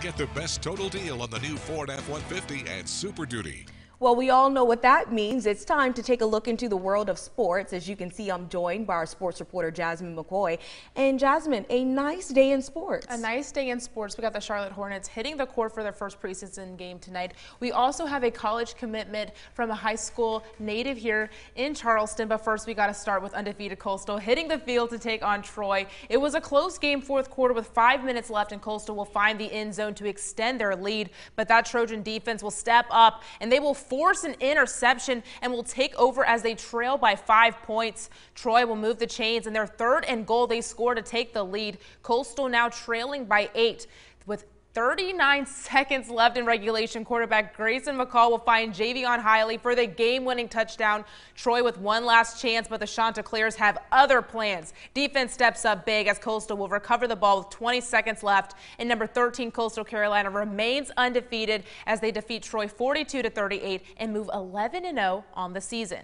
Get the best total deal on the new Ford F-150 and Super Duty. Well, we all know what that means. It's time to take a look into the world of sports. As you can see, I'm joined by our sports reporter, Jasmine McCoy. And Jasmine, a nice day in sports. A nice day in sports. We got the Charlotte Hornets hitting the court for their first preseason game tonight. We also have a college commitment from a high school native here in Charleston. But first, we got to start with undefeated Coastal hitting the field to take on Troy. It was a close game fourth quarter with five minutes left, and Coastal will find the end zone to extend their lead. But that Trojan defense will step up and they will force an interception and will take over as they trail by five points. Troy will move the chains and their third and goal they score to take the lead. Coastal now trailing by eight with 39 seconds left in regulation. Quarterback Grayson McCall will find Jaivon Heiligh for the game-winning touchdown. Troy with one last chance, but the Chanticleers have other plans. Defense steps up big as Coastal will recover the ball with 20 seconds left. And number 13 Coastal Carolina remains undefeated as they defeat Troy 42 to 38 and move 11 0 on the season.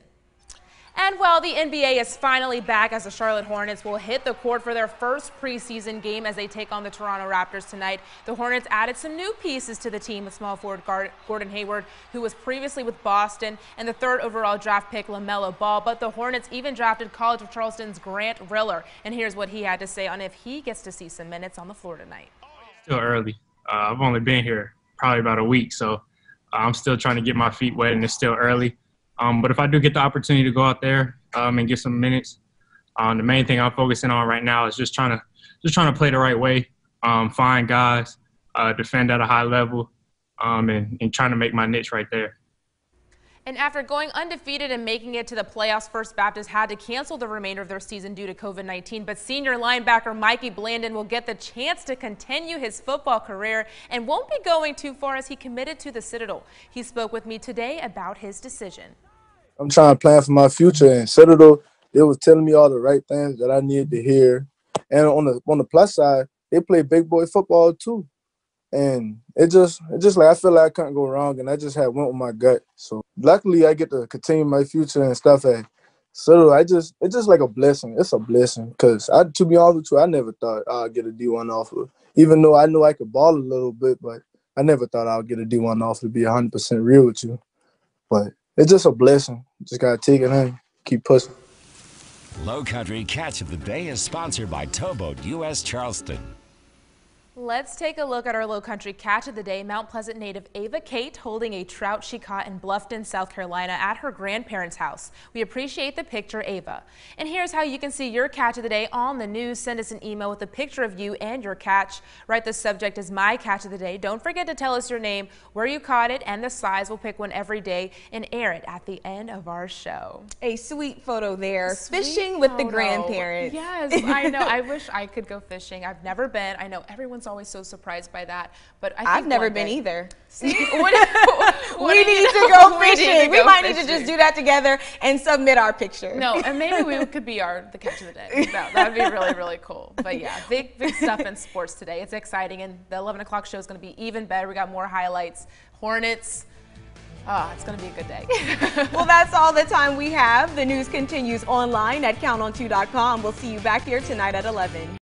And well, the NBA is finally back as the Charlotte Hornets will hit the court for their first preseason game as they take on the Toronto Raptors tonight. The Hornets added some new pieces to the team with small forward Gordon Hayward, who was previously with Boston, and the third overall draft pick, LaMelo Ball. But the Hornets even drafted College of Charleston's Grant Riller. And here's what he had to say on if he gets to see some minutes on the floor tonight. Still early. Uh, I've only been here probably about a week, so I'm still trying to get my feet wet, and it's still early. Um, but if I do get the opportunity to go out there um, and get some minutes, um, the main thing I'm focusing on right now is just trying to just trying to play the right way, um, find guys, uh, defend at a high level, um, and, and trying to make my niche right there. And after going undefeated and making it to the playoffs, First Baptist had to cancel the remainder of their season due to COVID-19. But senior linebacker Mikey Blandon will get the chance to continue his football career and won't be going too far as he committed to the Citadel. He spoke with me today about his decision. I'm trying to plan for my future, and Citadel, it was telling me all the right things that I needed to hear. And on the on the plus side, they play big boy football too and it just it just like I feel like I couldn't go wrong, and I just had went with my gut. So luckily, I get to continue my future and stuff. And so I just it's just like a blessing. It's a blessing because I to be honest with you, I never thought I'd get a D one offer, even though I knew I could ball a little bit, but I never thought I'd get a D one offer to be hundred percent real with you. But it's just a blessing. Just gotta take it in, keep pushing. Low Country Catch of the Day is sponsored by Towboat U.S. Charleston. Let's take a look at our low country catch of the day. Mount Pleasant native Ava Kate holding a trout she caught in Bluffton, South Carolina at her grandparents' house. We appreciate the picture, Ava. And here's how you can see your catch of the day on the news. Send us an email with a picture of you and your catch. Write the subject as my catch of the day. Don't forget to tell us your name, where you caught it, and the size. We'll pick one every day and air it at the end of our show. A sweet photo there. Sweet fishing photo. with the grandparents. Yes, I know. I wish I could go fishing. I've never been. I know everyone's always so surprised by that. But I have never been day. either. See, what, what we need to go fishing. We, we might fishing. need to just do that together and submit our picture. No, and maybe we could be our the catch of the day. No, That would be really really cool. But yeah, big big stuff in sports today. It's exciting, and the 11 o'clock show is going to be even better. We got more highlights. Hornets. Oh, it's going to be a good day. well, that's all the time we have. The news continues online at counton2.com. We'll see you back here tonight at 11.